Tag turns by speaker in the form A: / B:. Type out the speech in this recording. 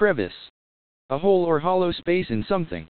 A: crevice. A hole or hollow space in something.